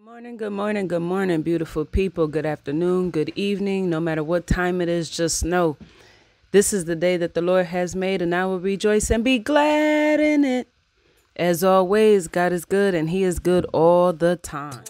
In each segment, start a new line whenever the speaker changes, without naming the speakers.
Good morning, good morning, good morning, beautiful people. Good afternoon, good evening. No matter what time it is, just know this is the day that the Lord has made, and I will rejoice and be glad in it. As always, God is good, and He is good all the time.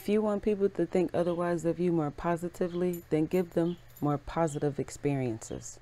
If you want people to think otherwise of you more positively, then give them more positive experiences.